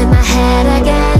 in my head again